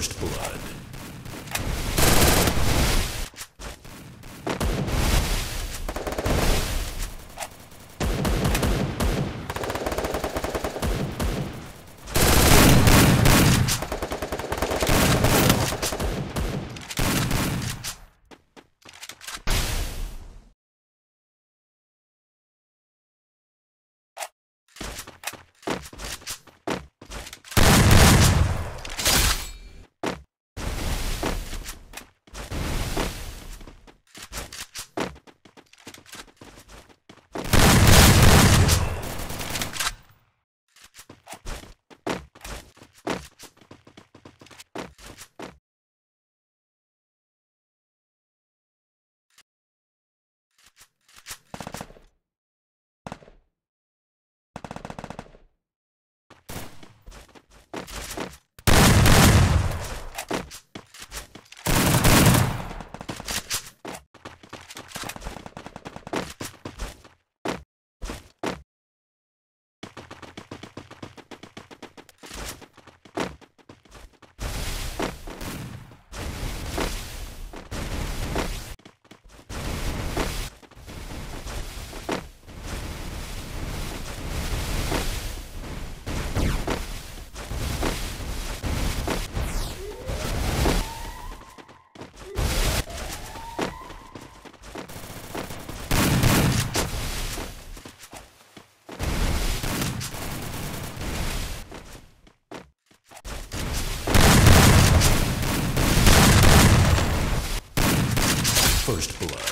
First blood. First blood.